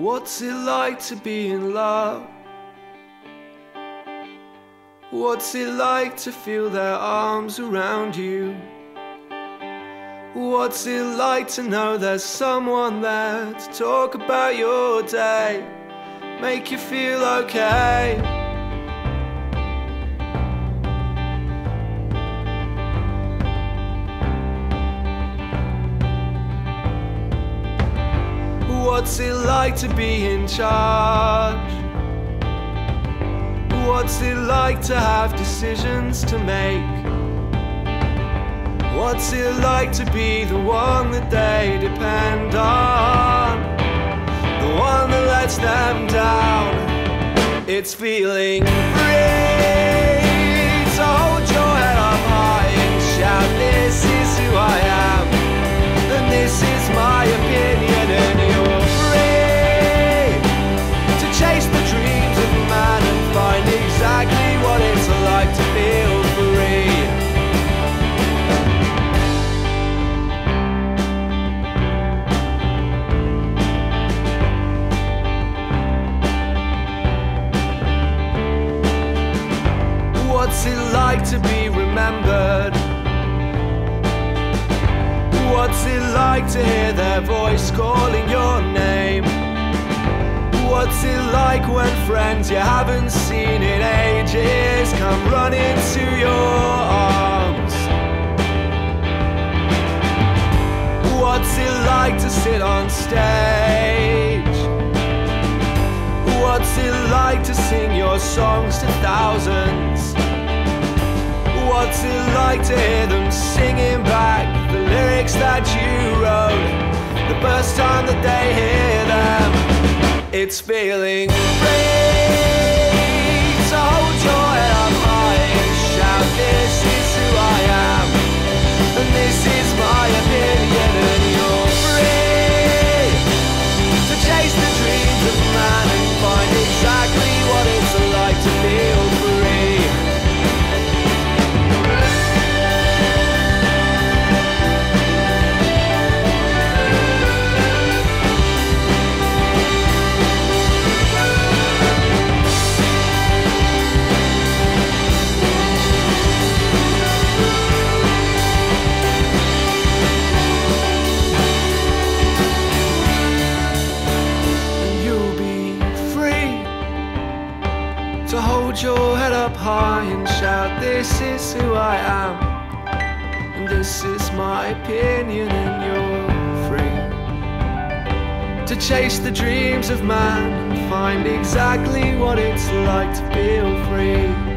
What's it like to be in love? What's it like to feel their arms around you? What's it like to know there's someone there to talk about your day, make you feel okay? What's it like to be in charge? What's it like to have decisions to make? What's it like to be the one that they depend on? The one that lets them down. It's feeling free What's it like to be remembered? What's it like to hear their voice calling your name? What's it like when friends you haven't seen in ages come running to your arms? What's it like to sit on stage? What's it like to sing your songs to thousands? What's it like to hear them singing back the lyrics that you wrote the first time that they hear them? It's feeling free to hold your head up high and shout, This is who I am, and this is my your head up high and shout, This is who I am, and this is my opinion, and you're free to chase the dreams of man and find exactly what it's like to feel free.